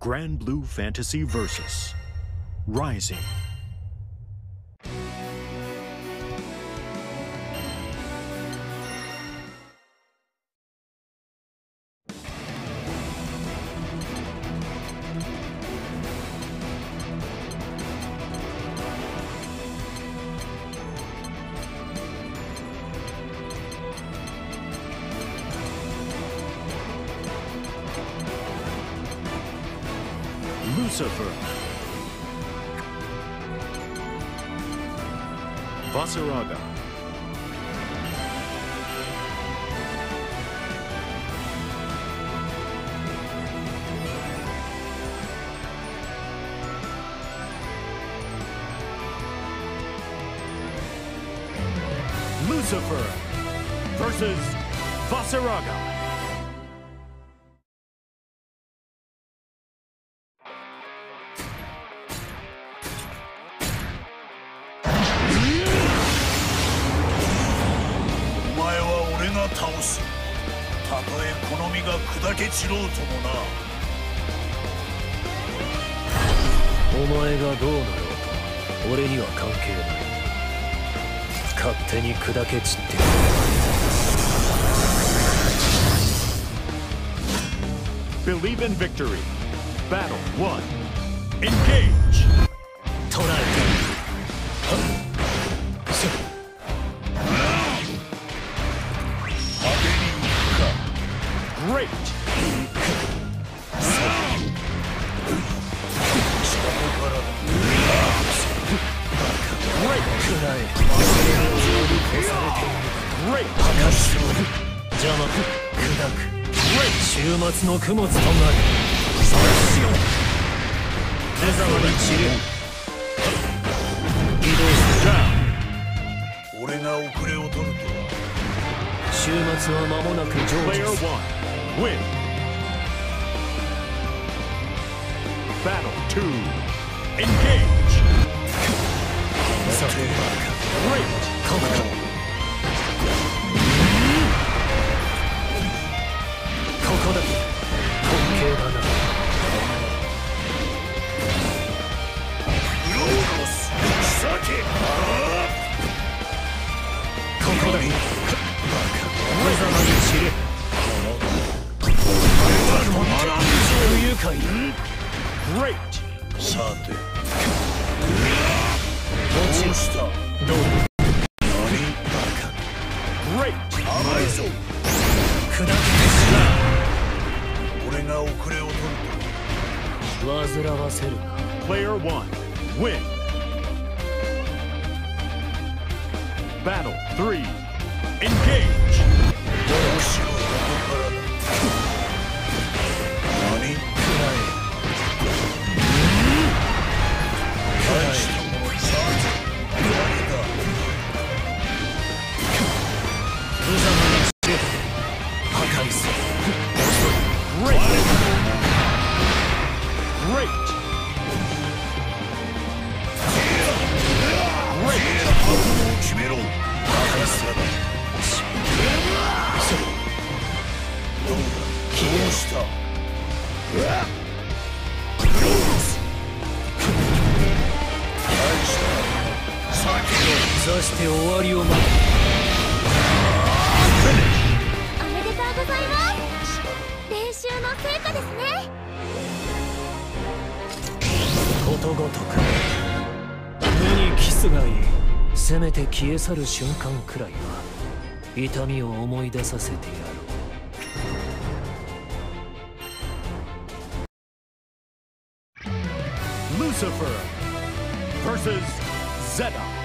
Grand Blue Fantasy Versus Rising. Lucifer. Vasaraga. Lucifer versus Vasaraga. ろうともなお前がどうなろうと俺には関係ない勝手に砕け散って Believe in victory. Battle 1. Engage. の供物となるそうしよう出沢に散れ移動する俺が遅れを取るとは終末は間もなく成就する Battle 2. Engage. Great. カブさ Battle 3. Engage. すがいいせめて消え去る瞬間くらいは痛みを思い出させてやろう Lucifer vs. Zeta. とって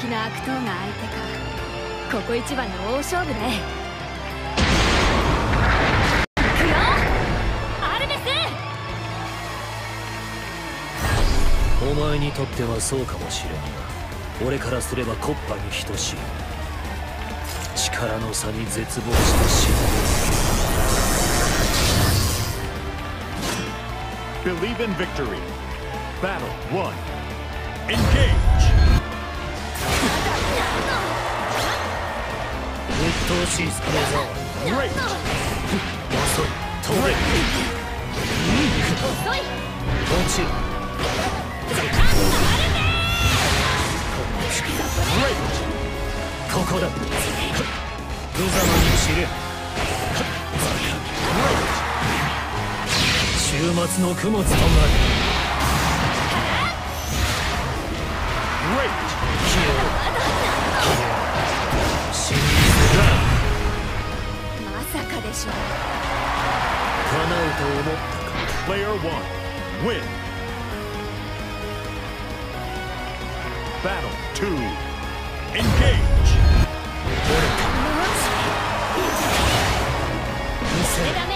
おきの悪党が相手かここ一番の大勝負ね行くよアルベスお前にとってはそうかもしれんが俺からすればコッパに等しい力の差に絶望して死ぬ Believe in victory. Battle 1. Engage! 鬱陶しいスプレーザー Great! 遅い飛べ遅い落ちるここだ無様に散れ週末の供物となる かでしょ叶うと思ったか Player 1. Win. Battle 2. Engage! 見せろダメ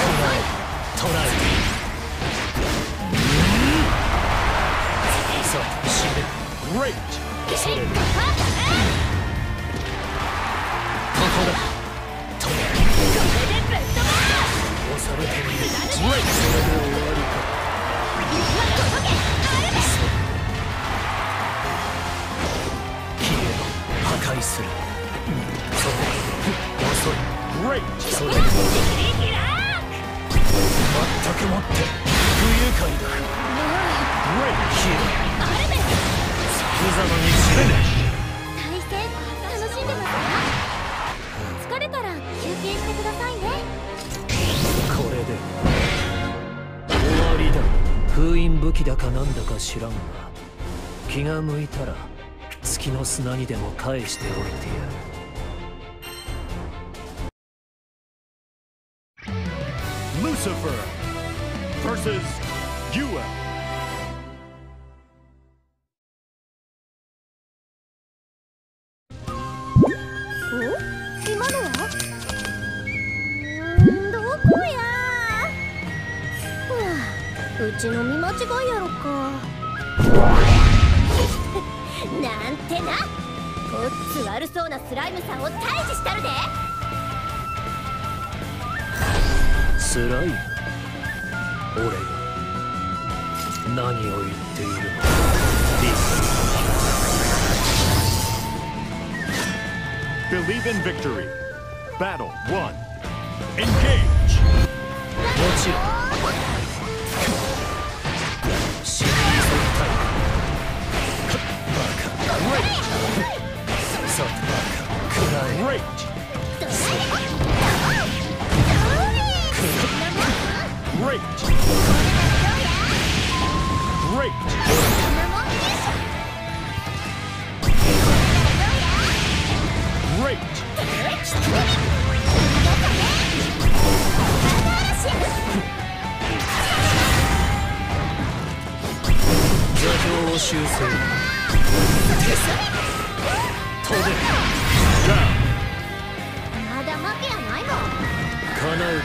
捕らえさあ死ね Great! それここだ止めこれでぶっ飛ば押されてみる Great! それで終わりか消えろ破壊するそこ遅い Great! それで全くもって不愉快だ Great! 消えろ無様に死ね大戦楽しんでますか疲れたら休憩してくださいねこれで終わりだ封印武器だかなんだか知らんが気が向いたら月の砂にでも返しておいてやる Lucifer versus UL. 今のはうちの見間違いやろかなんてな ごっつ悪そうなスライムさんを退治したるでスライム俺が何を言っているのリ Believe in victory. Battle 1. Engage! もちろん死に急ぎたいバカさてバカくらえ Great!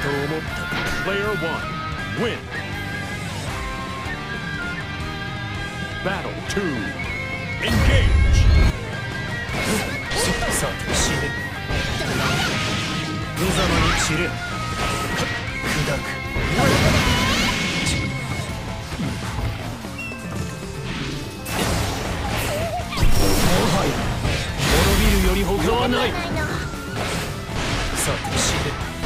と思ったか Player 1. Win. Battle 2. Engage! さて死ね無様に散れ砕くもはや滅びるより他はないさて死ね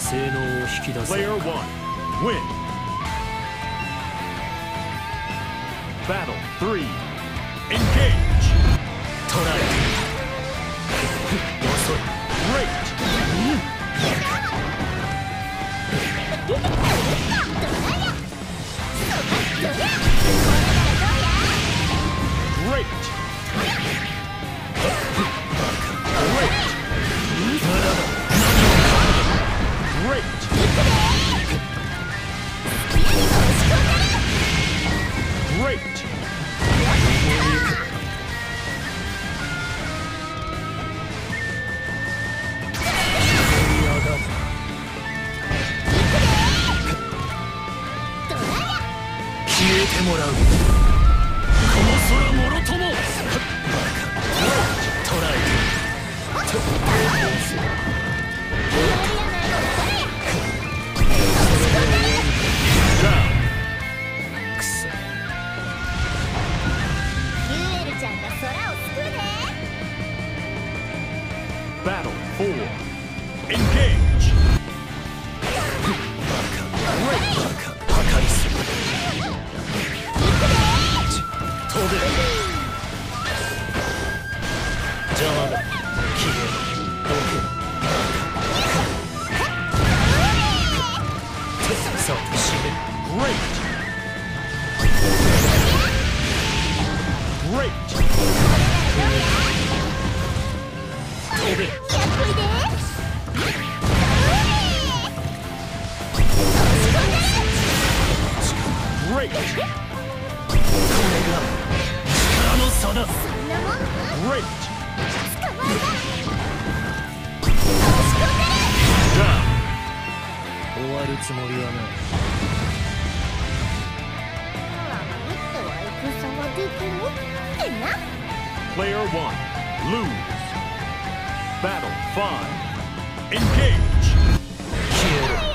性能を引き出せ Player 1 win. Battle 3 てもらう。この空もろとも。捕らえてくそユエルちゃんが空を救うね。Battle 4 engage. 破飛べ邪魔だ消えどけさあ死ね Great. Great. Player 1 lose. Battle 5 engage. 消えろ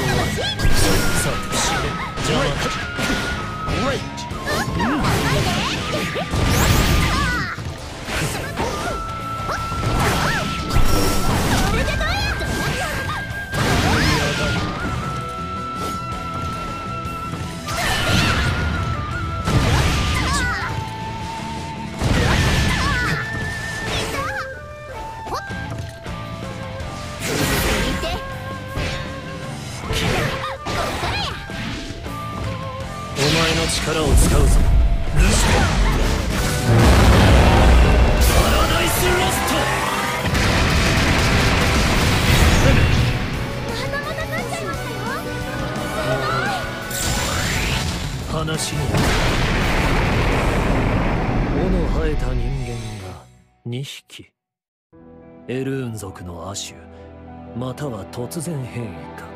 さあ死ね邪魔だ Great. 使うぞ。ルシフェパラダイスロスト話に尾の生えた人間が2匹。エルーン族の亜種。または突然変異か。